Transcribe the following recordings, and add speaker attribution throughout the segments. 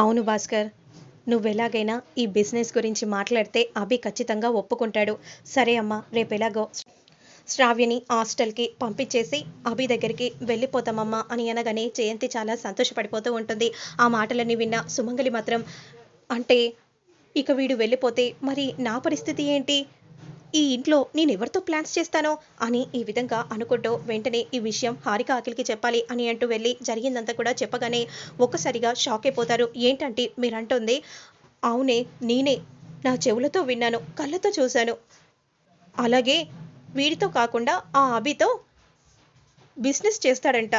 Speaker 1: అవును భాస్కర్. నువ్వెలాగైనా ఈ బిజినెస్ గురించి మాట్లాడితే అభి ఖచ్చితంగా ఒప్పుకుంటాడు. సరే అమ్మా రేపు ఎలాగో శ్రావ్యని హాస్టల్కి పంపించేసి అభి దగ్గరికి వెళ్ళిపోతామమ్మా అని అనగానే జయంతి చాలా సంతోషపడిపోతూ ఉంటుంది. ఆ మాటలన్నీ విన్న సుమంగలి మాత్రం అంటే ఇక వీడు వెళ్ళిపోతే మరి నా పరిస్థితి ఏంటి? ఈ ఇంట్లో నేను ఎవరితో ప్లాన్స్ చేస్తానో అని ఈ విధంగా అనుకుంటూ వెంటనే ఈ విషయం హారిక అఖిల్కి చెప్పాలి అని అంటూ వెళ్ళి జరిగిందంతా కూడా చెప్పగానే ఒక్కసారిగా షాక్ అయిపోతారు. ఏంటంటే మీరంటుంది అవునే నేనే నా చెవులతో విన్నాను కళ్ళతో చూశాను. అలాగే వీడితో కాకుండా ఆ అభితో బిజినెస్ చేస్తాడంట.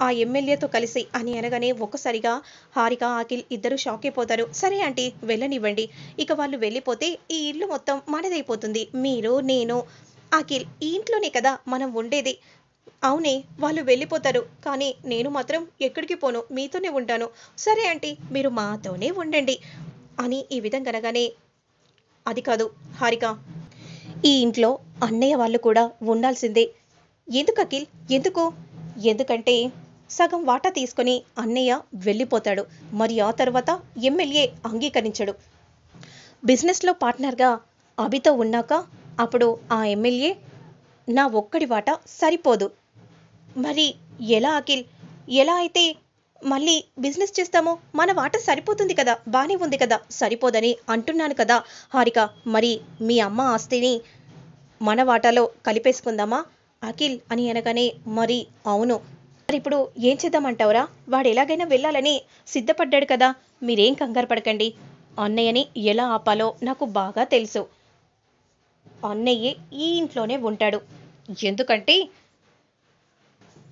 Speaker 1: ఆ ఎమ్మెల్యేతో కలిసి అని అనగానే ఒక్కసారిగా హారిక అఖిల్ ఇద్దరు షాక్ అయిపోతారు. సరే ఆంటీ వెళ్ళనివ్వండి. ఇక వాళ్ళు వెళ్ళిపోతే ఈ ఇల్లు మొత్తం మనదైపోతుంది. మీరు నేను అఖిల్ ఈ ఇంట్లోనే కదా మనం ఉండేది. అవునే వాళ్ళు వెళ్ళిపోతారు. కానీ నేను మాత్రం ఎక్కడికి పోను? మీతోనే ఉంటాను. సరే ఆంటీ మీరు మాతోనే ఉండండి అని ఈ విధంగా అనగానే అది కాదు హారిక ఈ ఇంట్లో అన్నయ్య వాళ్ళు కూడా ఉండాల్సిందే. ఎందుకు అఖిల్? ఎందుకు? ఎందుకంటే సగం వాటా తీసుకొని అన్నయ్య వెళ్ళిపోతాడు. మరి ఆ తర్వాత ఎమ్మెల్యే అంగీకరించడు. బిజినెస్లో పార్ట్నర్గా అభితో ఉన్నాక అప్పుడు ఆ ఎమ్మెల్యే నా ఒక్కడి వాటా సరిపోదు. మరి ఎలా అఖిల్? ఎలా అయితే మళ్ళీ బిజినెస్ చేస్తామో మన వాట సరిపోతుంది కదా బాగానే ఉంది కదా సరిపోదని అంటున్నాను కదా. హారిక మరి మీ అమ్మ ఆస్తిని మన వాటాలో కలిపేసుకుందామా? అఖిల్ అని అనగానే మరి అవును. మరి ఇప్పుడు ఏం చేద్దామంటావురా? వాడు ఎలాగైనా వెళ్ళాలని సిద్ధపడ్డాడు కదా. మీరేం కంగారు పడకండి. అన్నయ్యని ఎలా ఆపాలో నాకు బాగా తెలుసు. అన్నయ్యే ఈ ఇంట్లోనే ఉంటాడు. ఎందుకంటే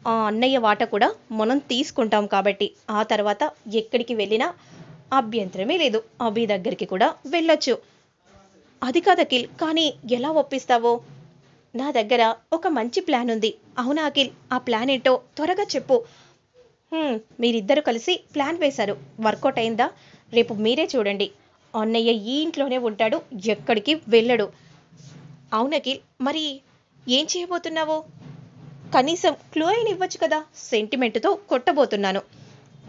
Speaker 1: ఆ అన్నయ్య వాట కూడా మనం తీసుకుంటాం కాబట్టి. ఆ తర్వాత ఎక్కడికి వెళ్ళినా అభ్యంతరమే లేదు. అభి దగ్గరికి కూడా వెళ్ళొచ్చు. అది కాదు అఖిల్ కానీ ఎలా ఒప్పిస్తావో? నా దగ్గర ఒక మంచి ప్లాన్ ఉంది. అవునా అఖిల్ ఆ ప్లాన్ ఏంటో త్వరగా చెప్పు. మీరిద్దరు కలిసి ప్లాన్ వేశారు. వర్కౌట్ అయిందా? రేపు మీరే చూడండి. అన్నయ్య ఈ ఇంట్లోనే ఉంటాడు ఎక్కడికి వెళ్ళడు. అవును అఖిల్ మరి ఏం చేయబోతున్నావు? కనీసం క్లూ అయిన ఇవ్వచ్చు కదా సెంటిమెంట్తో కొట్టబోతున్నాను.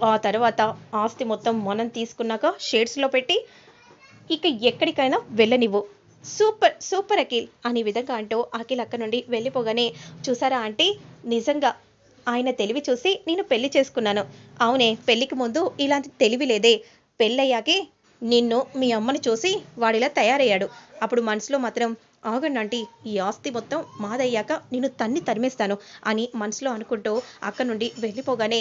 Speaker 1: ఆ తర్వాత ఆస్తి మొత్తం మనం తీసుకున్నాక షేడ్స్లో పెట్టి ఇక ఎక్కడికైనా వెళ్ళనివ్వు. సూపర్ సూపర్ అఖిల్ అనే విధంగా అంటూ అఖిల్ అక్క నుండి వెళ్ళిపోగానే చూసారా ఆంటీ నిజంగా ఆయన తెలివి చూసి నేను పెళ్ళి చేసుకున్నాను. అవునే పెళ్ళికి ముందు ఇలాంటి తెలివి లేదే. పెళ్ళయ్యాకే నిన్ను మీ అమ్మని చూసి వాడిలా తయారయ్యాడు. అప్పుడు మనసులో మాత్రం ఆగండి ఆంటీ ఈ ఆస్తి మొత్తం మాదయ్యాక నేను తన్ని తరిమేస్తాను అని మనసులో అనుకుంటూ అక్కడ నుండి వెళ్ళిపోగానే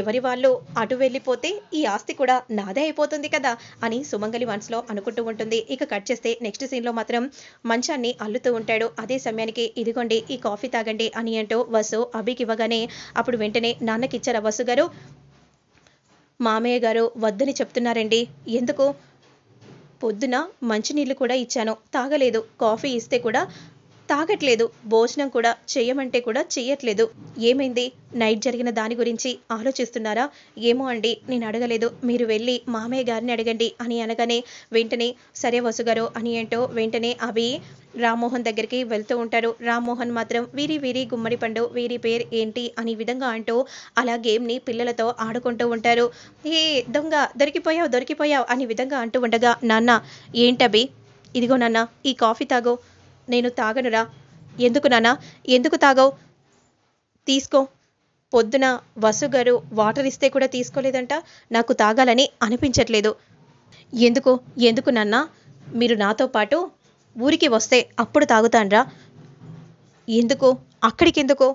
Speaker 1: ఎవరి వాళ్ళు అటు వెళ్ళిపోతే ఈ ఆస్తి కూడా నాదే అయిపోతుంది కదా అని సుమంగలి మనసులో అనుకుంటూ ఉంటుంది. ఇక కట్ చేస్తే నెక్స్ట్ సీన్లో మాత్రం మంచాన్ని అల్లుతూ ఉంటాడు. అదే సమయానికి ఇదిగోండి ఈ కాఫీ తాగండి అని అంటూ వసు అభికి ఇవ్వగానే అప్పుడు వెంటనే నాన్నకి ఇచ్చారా వసు గారు. మామయ్య గారు వద్దని చెప్తున్నారండి. ఎందుకు? పొద్దున మంచినీళ్ళు కూడా ఇచ్చాను. తాగలేదు. కాఫీ ఇస్తే కూడా తాగట్లేదు. భోజనం కూడా చేయమంటే కూడా చెయ్యట్లేదు. ఏమైంది? నైట్ జరిగిన దాని గురించి ఆలోచిస్తున్నారా? ఏమో అండి నేను అడగలేదు. మీరు వెళ్ళి మామయ్య గారిని అడగండి అని అనగానే వెంటనే సరే వసుగారు అని ఏంటో వెంటనే అవి రామ్మోహన్ దగ్గరికి వెళ్తూ ఉంటారు రామ్మోహన్ మాత్రం వీరి వీరి గుమ్మడి పండు వీరి పేరు ఏంటి అని విధంగా అంటూ అలా గేమ్ని పిల్లలతో ఆడుకుంటూ ఉంటారు. ఏ దొంగ దొరికిపోయావు దొరికిపోయావు అని విధంగా అంటూ ఉండగా నాన్న ఏంటబి ఇదిగో నాన్న ఈ కాఫీ తాగో. నేను తాగనురా ఎందుకు నాన్న? ఎందుకు తాగవు? తీసుకో. పొద్దున వసు గారు వాటర్ ఇస్తే కూడా తీసుకోలేదంట. నాకు తాగాలని అనిపించట్లేదు. ఎందుకు? ఎందుకు నాన్న? మీరు నాతో పాటు ఊరికి వస్తే అప్పుడు తాగుతాన్రా ఎందుకు? అక్కడికి ఎందుకు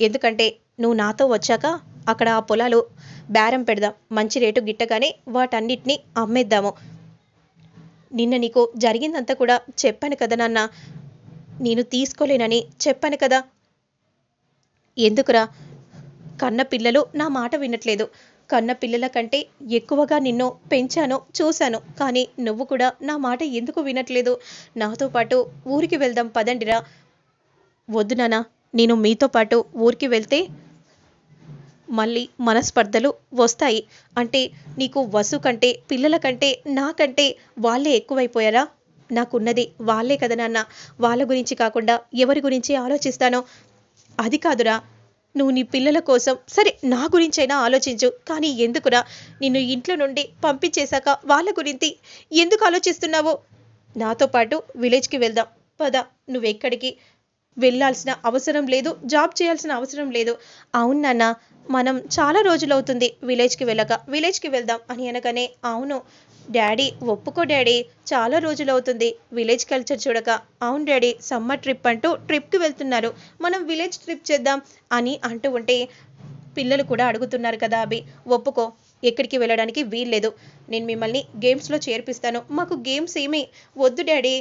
Speaker 1: ఎందుకంటే నువ్వు నాతో వచ్చాక అక్కడ ఆ పొలాలు బేరం పెడదాం. మంచి రేటు గిట్టగానే వాటన్నిటిని అమ్మేద్దాము. నిన్న నీకు జరిగిందంతా కూడా చెప్పాను కదా నాన్న. నేను తీసుకోలేనని చెప్పాను కదా. ఎందుకురా? కన్న పిల్లలు నా మాట వినట్లేదు. కన్న పిల్లల కంటే ఎక్కువగా నిన్ను పెంచాను చూశాను. కానీ నువ్వు కూడా నా మాట ఎందుకు వినట్లేదు? నాతో పాటు ఊరికి వెళ్దాం పదండిరా. వద్దు నానా నేను మీతో పాటు ఊరికి వెళ్తే మళ్ళీ మనస్పర్ధలు వస్తాయి. అంటే నీకు వసు కంటే పిల్లల కంటే నాకంటే వాళ్ళే ఎక్కువైపోయారా? నాకున్నది వాళ్ళే కదా నాన్న. వాళ్ళ గురించి కాకుండా ఎవరి గురించి ఆలోచిస్తానో? అది కాదురా. నువ్వు నీ పిల్లల కోసం సరే నా గురించైనా ఆలోచించు. కానీ ఎందుకురా? నిన్ను ఇంట్లో నుండి పంపించేశాక వాళ్ళ గురించి ఎందుకు ఆలోచిస్తున్నావో? నాతో పాటు విలేజ్కి వెళ్దాం. పద నువ్వెక్కడికి వెళ్ళాల్సిన అవసరం లేదు జాబ్ చేయాల్సిన అవసరం లేదు. అవును నాన్న. మనం చాలా రోజులవుతుంది విలేజ్కి వెళ్ళక విలేజ్కి వెళ్దాం అని అనగానే అవును డాడీ ఒప్పుకో డాడీ చాలా రోజులవుతుంది విలేజ్ కల్చర్ చూడక అవును డాడీ సమ్మర్ ట్రిప్ అంటూ ట్రిప్కి వెళ్తున్నారు. మనం విలేజ్ ట్రిప్ చేద్దాం అని అంటూ ఉంటే పిల్లలు కూడా అడుగుతున్నారు కదా అభి. ఒప్పుకో ఎక్కడికి వెళ్ళడానికి వీల్లేదు. నేను మిమ్మల్ని గేమ్స్లో చేర్పిస్తాను. మాకు గేమ్స్ ఏమీ వద్దు డాడీ.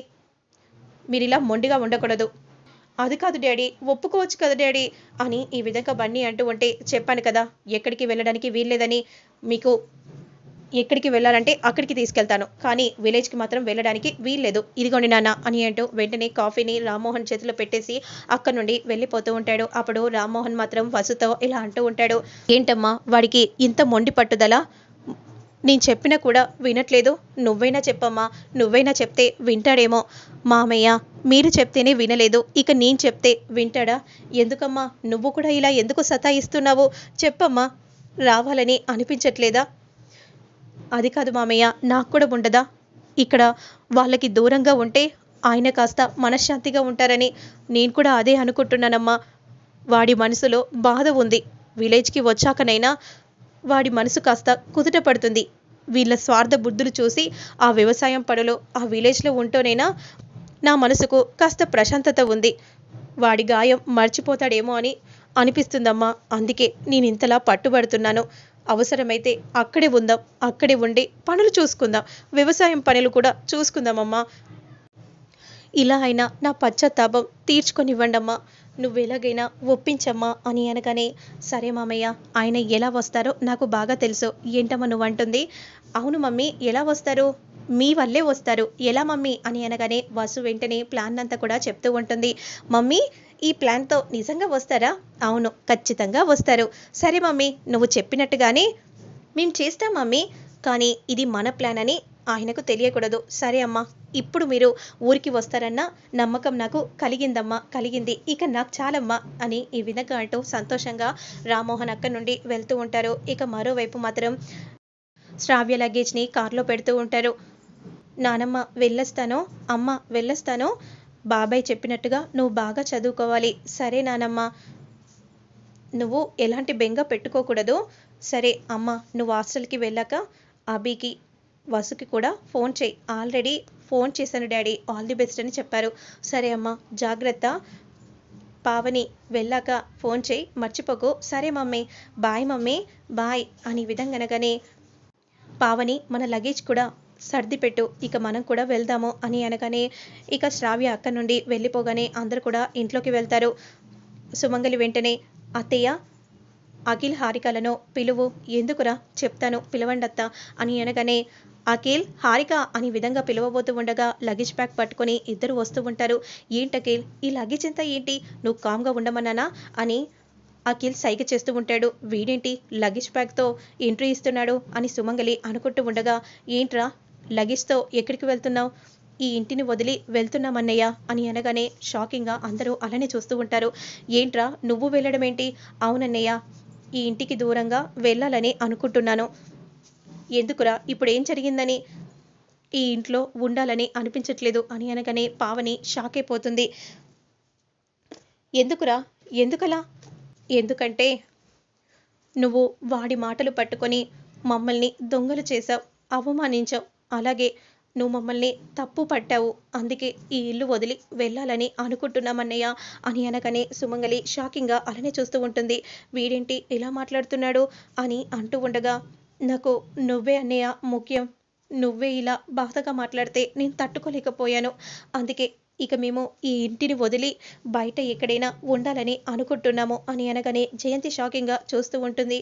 Speaker 1: మీరు ఇలా మొండిగా ఉండకూడదు. అది కాదు డాడీ ఒప్పుకోవచ్చు కదా డాడీ అని ఈ విధంగా బన్నీ అంటూ ఉంటే చెప్పాను కదా ఎక్కడికి వెళ్ళడానికి వీల్లేదని మీకు ఎక్కడికి వెళ్ళాలంటే అక్కడికి తీసుకెళ్తాను. కానీ విలేజ్కి మాత్రం వెళ్ళడానికి వీల్లేదు. ఇదిగోండి నాన్న అని అంటూ వెంటనే కాఫీని రామ్మోహన్ చేతిలో పెట్టేసి అక్కడ నుండి వెళ్ళిపోతూ ఉంటాడు. అప్పుడు రామ్మోహన్ మాత్రం వసుతో ఇలా అంటూ ఉంటాడు ఏంటమ్మా వాడికి ఇంత మొండి పట్టుదల? నేను చెప్పినా కూడా వినట్లేదు. నువ్వైనా చెప్పమ్మా. నువ్వైనా చెప్తే వింటాడేమో. మామయ్య మీరు చెప్తేనే వినలేదు. ఇక నేను చెప్తే వింటాడా? ఎందుకమ్మా? నువ్వు కూడా ఇలా ఎందుకు సతాయిస్తున్నావు? చెప్పమ్మా. రావాలని అనిపించట్లేదా? అది కాదు మామయ్య నాకు కూడా ఉండదా? ఇక్కడ వాళ్ళకి దూరంగా ఉంటే ఆయన కాస్త మనశ్శాంతిగా ఉంటారని నేను కూడా అదే అనుకుంటున్నానమ్మా. వాడి మనసులో బాధ ఉంది. విలేజ్కి వచ్చాకనైనా వాడి మనసు కాస్త కుదుట పడుతుంది. వీళ్ళ స్వార్థ బుద్ధులు చూసి ఆ వ్యవసాయం పనులు ఆ విలేజ్లో ఉంటూనైనా? నా మనసుకు కాస్త ప్రశాంతత ఉంది. వాడి గాయం మర్చిపోతాడేమో అని అనిపిస్తుందమ్మా. అందుకే నేను ఇంతలా పట్టుబడుతున్నాను. అవసరమైతే అక్కడే ఉందాం అక్కడే ఉండి పనులు చూసుకుందాం. వ్యవసాయం పనులు కూడా చూసుకుందామమ్మా. ఇలా అయినా నా పశ్చాత్తాపం తీర్చుకొనివ్వండమ్మా. నువ్వు ఎలాగైనా ఒప్పించమ్మా అని అనగానే సరే మామయ్య ఆయన ఎలా వస్తారో నాకు బాగా తెలుసు. ఏంటమ్మా నువ్వు అంటుంది అవును మమ్మీ ఎలా వస్తారు? మీ వల్లే వస్తారు. ఎలా మమ్మీ? అని అనగానే వసు వెంటనే ప్లాన్ అంతా కూడా చెప్తూ ఉంటుంది. మమ్మీ ఈ ప్లాన్తో నిజంగా వస్తారా? అవును ఖచ్చితంగా వస్తారు. సరే మమ్మీ నువ్వు చెప్పినట్టుగానే మేము చేస్తాం మమ్మీ. కానీ ఇది మన ప్లాన్ అని ఆయనకు తెలియకూడదు. సరే అమ్మా ఇప్పుడు మీరు ఊరికి వస్తారన్న నమ్మకం నాకు కలిగిందమ్మా కలిగింది. ఇక నాకు చాలమ్మా అని ఈ విధంగా అంటూ సంతోషంగా రామ్మోహన్ అక్కడి నుండి వెళ్తూ ఉంటారు. ఇక మరోవైపు మాత్రం శ్రావ్య లగేజ్ని కార్లో పెడుతూ ఉంటారు. నానమ్మ వెళ్ళొస్తాను. అమ్మ వెళ్ళొస్తాను. బాబాయ్ చెప్పినట్టుగా నువ్వు బాగా చదువుకోవాలి. సరే నానమ్మ నువ్వు ఎలాంటి బెంగ పెట్టుకోకూడదు. సరే అమ్మ నువ్వు హాస్టల్కి వెళ్ళాక అభికి వసుకి కూడా ఫోన్ చేయి. ఆల్రెడీ ఫోన్ చేశాను డాడీ. ఆల్ ది బెస్ట్ అని చెప్పారు. సరే అమ్మ జాగ్రత్త. పావని వెళ్ళాక ఫోన్ చేయి. మర్చిపోకు. సరే మమ్మీ. Bye mummy. బాయ్ అని విధంగా అనగానే పావని మన లగేజ్ కూడా సర్ది పెట్టు. ఇక మనం కూడా వెళ్దాము అని అనగానే ఇక శ్రావ్య అక్క నుండి వెళ్ళిపోగానే అందరు కూడా ఇంట్లోకి వెళ్తారు. సుమంగలి వెంటనే అత్తయ్య అఖిల్ హారికలను పిలువు. ఎందుకురా? చెప్తాను. పిలవండత్తా అని అనగానే అఖిల్ హారిక అని విధంగా పిలవబోతూ ఉండగా లగేజ్ ప్యాక్ పట్టుకొని ఇద్దరు వస్తూ ఉంటారు. ఏంటి అఖిల్? ఈ లగేజ్ ఎంత ఏంటి? నువ్వు కామ్గా ఉండమన్నానా? అని అఖిల్ సైగ చేస్తూ ఉంటాడు. వీడేంటి? లగేజ్ బ్యాగ్తో ఎంట్రీ ఇస్తున్నాడు అని సుమంగలి అనుకుంటూ ఉండగా ఏంట్రా? లగేజ్తో ఎక్కడికి వెళ్తున్నావు? ఈ ఇంటిని వదిలి వెళ్తున్నామన్నయ్య అని అనగానే షాకింగ్గా అందరూ అలానే చూస్తూ ఉంటారు. ఏంట్రా? నువ్వు వెళ్ళడం ఏంటి అవునన్నయ్య. ఈ ఇంటికి దూరంగా వెళ్ళాలని అనుకుంటున్నాను. ఎందుకురా ఇప్పుడు ఏం జరిగిందని? ఈ ఇంట్లో ఉండాలని అనిపించట్లేదు అని అనగానే పావని షాక్ అయిపోతుంది. ఎందుకురా? ఎందుకలా? ఎందుకంటే నువ్వు వాడి మాటలు పట్టుకొని మమ్మల్ని దొంగలు చేశావు అవమానించావు. అలాగే నువ్వు మమ్మల్ని తప్పు పట్టావు. అందుకే ఈ ఇల్లు వదిలి వెళ్ళాలని అనుకుంటున్నామన్నయ్య. అని అనగానే సుమంగలి షాకింగ్గా అలానే చూస్తూ ఉంటుంది. వీడేంటి ఇలా మాట్లాడుతున్నాడు అని అంటూ ఉండగా నాకు నువ్వే అన్నయ్య ముఖ్యం. నువ్వే ఇలా బాధగా మాట్లాడితే నేను తట్టుకోలేకపోయాను. అందుకే ఇక మేము ఈ ఇంటిని వదిలి బయట ఎక్కడైనా ఉండాలని అనుకుంటున్నాము అని అనగానే జయంతి షాకింగ్గా చూస్తూ ఉంటుంది.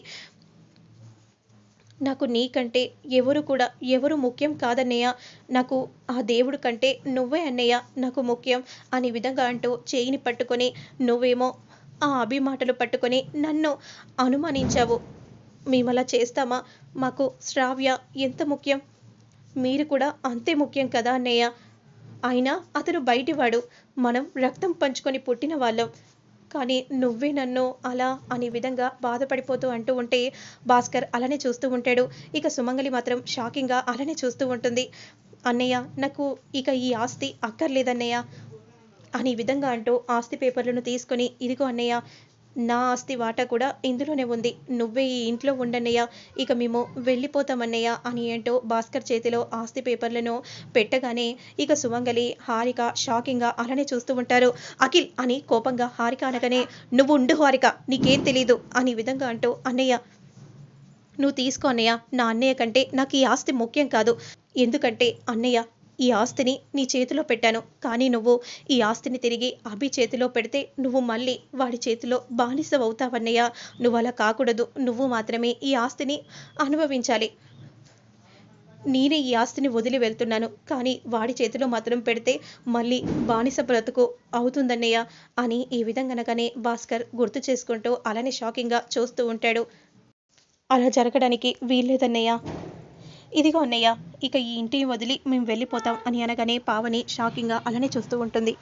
Speaker 1: నాకు నీకంటే ఎవరు కూడా ఎవరు ముఖ్యం కాదన్నయ్య. నాకు ఆ దేవుడు కంటే నువ్వే అన్నయ్య. నాకు ముఖ్యం అనే విధంగా అంటూ చేయిని పట్టుకొని నువ్వేమో ఆ అభిమాటలు పట్టుకొని నన్ను అనుమానించావు. మేము అలా చేస్తామా? మాకు శ్రావ్య ఎంత ముఖ్యం? మీరు కూడా అంతే ముఖ్యం కదా అన్నయ్య. అయినా అతను బయటివాడు. మనం రక్తం పంచుకొని పుట్టిన వాళ్ళం. కానీ నువ్వే నన్ను అలా అనే విధంగా బాధపడిపోతూ అంటూ ఉంటే భాస్కర్ అలానే చూస్తూ ఉంటాడు. ఇక సుమంగలి మాత్రం షాకింగ్గా అలానే చూస్తూ ఉంటుంది. అన్నయ్య నాకు ఇక ఈ ఆస్తి అక్కర్లేదన్నయ్య అని విధంగా అంటూ ఆస్తి పేపర్లను తీసుకొని ఇదిగో అన్నయ్య నా ఆస్తి వాటా కూడా ఇందులోనే ఉంది. నువ్వే ఈ ఇంట్లో ఉండన్నయ్యా. ఇక మేము వెళ్ళిపోతామన్నయ్య అని ఏంటో భాస్కర్ చేతిలో ఆస్తి పేపర్లను పెట్టగానే ఇక సుమంగలి హారిక షాకింగ్గా అలానే చూస్తూ ఉంటారు. అఖిల్ అని కోపంగా హారిక అనగానే నువ్వు ఉండు హారిక నీకేం తెలీదు అని విధంగా అంటూ అన్నయ్య నువ్వు తీసుకో అన్నయ్య. నా అన్నయ్య కంటే నాకు ఈ ఆస్తి ముఖ్యం కాదు. ఎందుకంటే అన్నయ్య ఈ ఆస్తిని నీ చేతిలో పెట్టాను. కానీ నువ్వు ఈ ఆస్తిని తిరిగి అభి చేతిలో పెడితే నువ్వు మళ్ళీ వాడి చేతిలో బానిసవవుతావన్నయ్య. నువ్వు అలా కాకూడదు. నువ్వు మాత్రమే ఈ ఆస్తిని అనుభవించాలి. నేనే ఈ ఆస్తిని వదిలి వెళ్తున్నాను. కానీ వాడి చేతిలో మాత్రం పెడితే మళ్ళీ బానిస బ్రతుకు అవుతుందన్నయ్య అని ఈ విధంగానగానే భాస్కర్ గుర్తు చేసుకుంటూ అలానే షాకింగ్గా చూస్తూ ఉంటాడు. అలా జరగడానికి వీల్లేదన్నయ్య. ఇదిగో అన్నయ్య ఇక ఈ ఇంటిని వదిలి మేము వెళ్ళిపోతాం అని అనగానే పావని షాకింగ్గా అలానే చూస్తూ ఉంటుంది.